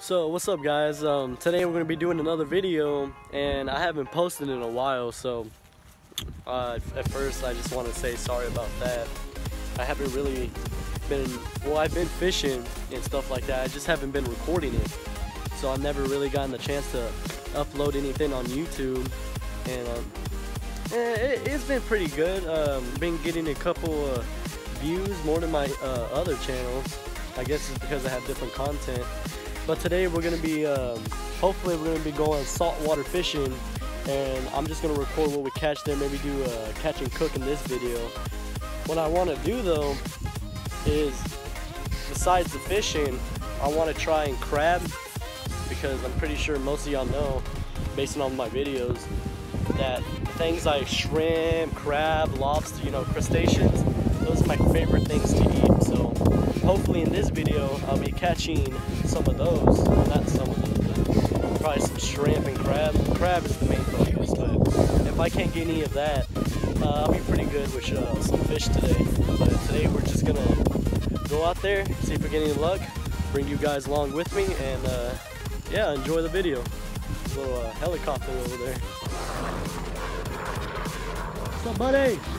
So what's up guys? Um, today we're going to be doing another video and I haven't posted in a while so uh, at first I just want to say sorry about that. I haven't really been, well I've been fishing and stuff like that, I just haven't been recording it. So I've never really gotten the chance to upload anything on YouTube and um, eh, it, has been pretty good. Um, been getting a couple uh, views more than my uh, other channels. I guess it's because I have different content. But today we're gonna be, um, hopefully we're gonna be going saltwater fishing and I'm just gonna record what we catch there, maybe do a catch and cook in this video. What I wanna do though is, besides the fishing, I wanna try and crab because I'm pretty sure most of y'all know, based on all my videos, that things like shrimp, crab, lobster, you know, crustaceans, those are my favorite things to hopefully in this video I'll be catching some of those, not some of those, probably some shrimp and crab. Crab is the main focus, but if I can't get any of that, uh, I'll be pretty good with uh, some fish today. But today we're just gonna go out there, see if we get any luck, bring you guys along with me, and uh, yeah, enjoy the video. Little uh, helicopter over there. What's up, buddy?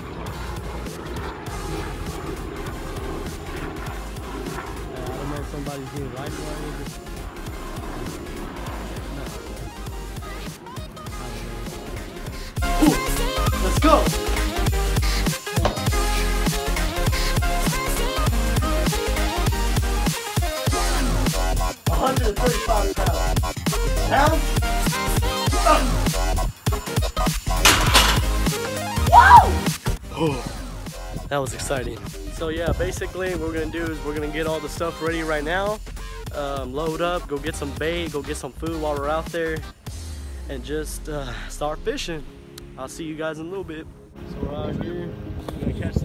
Somebody's doing lifeline. Let's go! Hundred and thirty-five pounds. Pounds? Whoa! Oh. That was exciting. So yeah, basically what we're gonna do is we're gonna get all the stuff ready right now. Um, load up, go get some bait, go get some food while we're out there, and just uh, start fishing. I'll see you guys in a little bit. So we're out here, we're gonna catch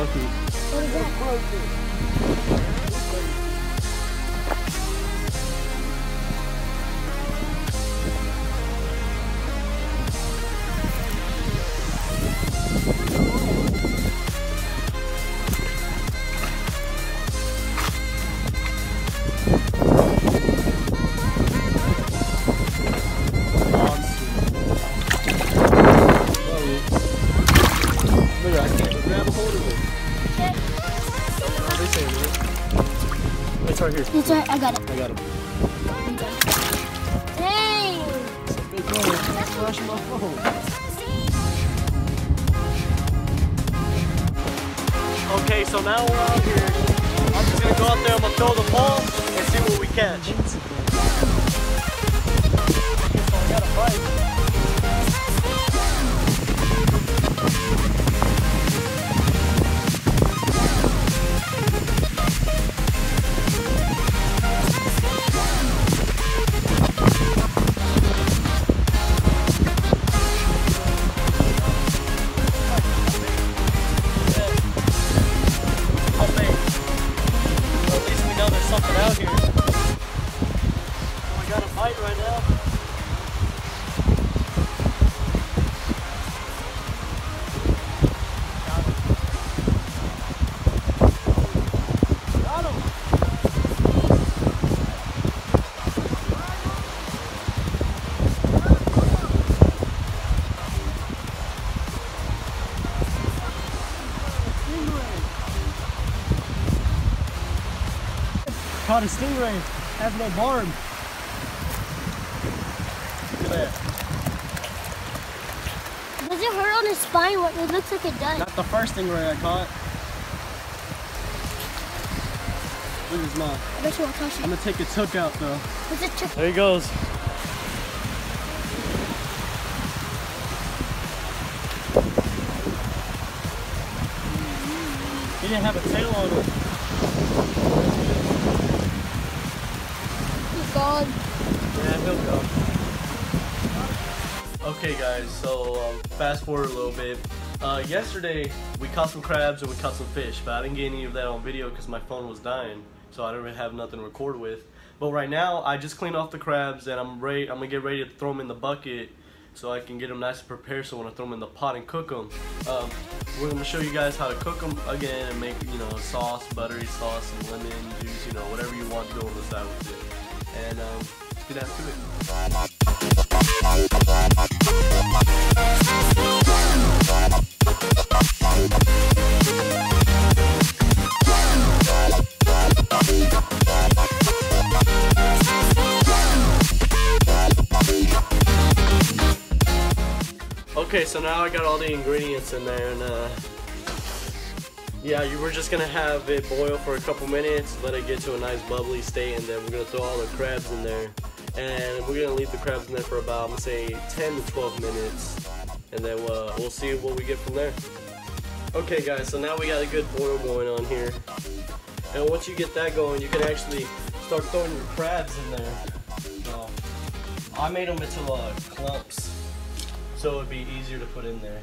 The. What is that? Right here. It's right. I got it. I got him. Dang! It's a big one. Flashing my phone. Okay, so now we're out here. I'm just gonna go out there, I'm gonna throw the ball and see what we catch. So I got a bite. Caught a stingray, has no barb. Look at that. Does it hurt on his spine? What it looks like it does. Not the first stingray I caught. Look at his mouth. I bet you won't touch I'm gonna take his hook out though. It's a. There he goes. He didn't have a tail on him. Yeah, he'll go. Okay guys, so um, fast forward a little bit. Uh, yesterday we caught some crabs and we caught some fish, but I didn't get any of that on video because my phone was dying, so I didn't have nothing to record with. But right now I just cleaned off the crabs and I'm ready. I'm gonna get ready to throw them in the bucket so I can get them nice and prepared. So when I throw them in the pot and cook them, um, we're gonna show you guys how to cook them again and make you know sauce, buttery sauce, and lemon juice, you know whatever you want to go on the side with it. And um, let's get after it. Okay, so now I got all the ingredients in there and uh, yeah, you were just gonna have it boil for a couple minutes, let it get to a nice bubbly state, and then we're gonna throw all the crabs in there. And we're gonna leave the crabs in there for about, I'm gonna say 10 to 12 minutes, and then uh, we'll see what we get from there. Okay guys, so now we got a good boil going on here. And once you get that going, you can actually start throwing your crabs in there. So, I made them into uh, clumps so it would be easier to put in there.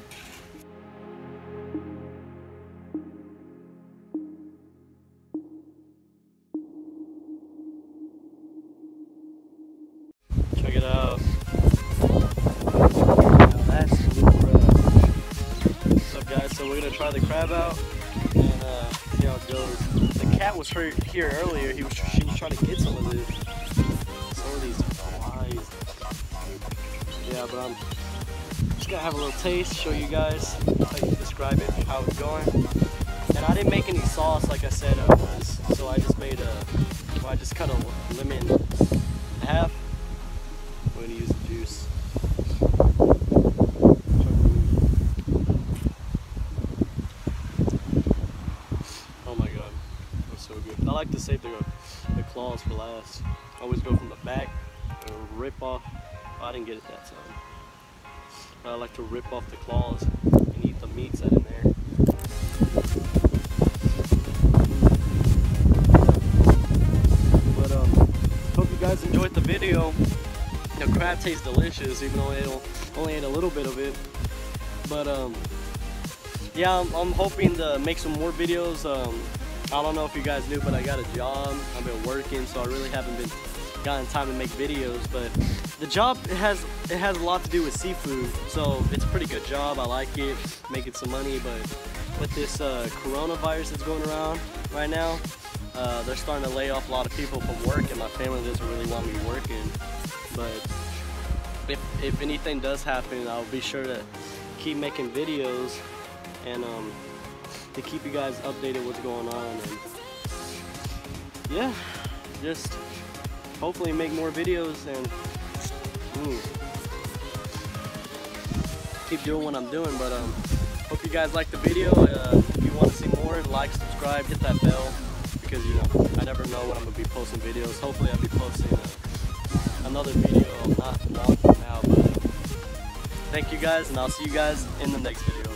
Try the crab out and uh, see how it goes. The cat was hurt here earlier, he was, she was trying to get some of this. Some of these flies. Yeah, but I'm just gonna have a little taste, show you guys how you describe it, how it's going. And I didn't make any sauce, like I said, of this, so I just made a, well, I just cut a lemon in half. I'm gonna use the juice. Oh my god, that's so good. I like to save the, the claws for last. Always go from the back, and rip off. Oh, I didn't get it that time. I like to rip off the claws and eat the meats that in there. But um, hope you guys enjoyed the video. The crab tastes delicious, even though I only ate a little bit of it. But um, yeah, I'm, I'm hoping to make some more videos. Um, I don't know if you guys knew, but I got a job. I've been working, so I really haven't been gotten time to make videos. But the job it has it has a lot to do with seafood, so it's a pretty good job. I like it, making some money. But with this uh, coronavirus that's going around right now, uh, they're starting to lay off a lot of people from work, and my family doesn't really want me working. But if if anything does happen, I'll be sure to keep making videos and um, to keep you guys updated what's going on. And yeah, just hopefully make more videos and keep doing what I'm doing. But um, hope you guys like the video. Uh, if you want to see more, like, subscribe, hit that bell because you know I never know when I'm gonna be posting videos. Hopefully I'll be posting uh, another video not from now. But thank you guys, and I'll see you guys in the next video.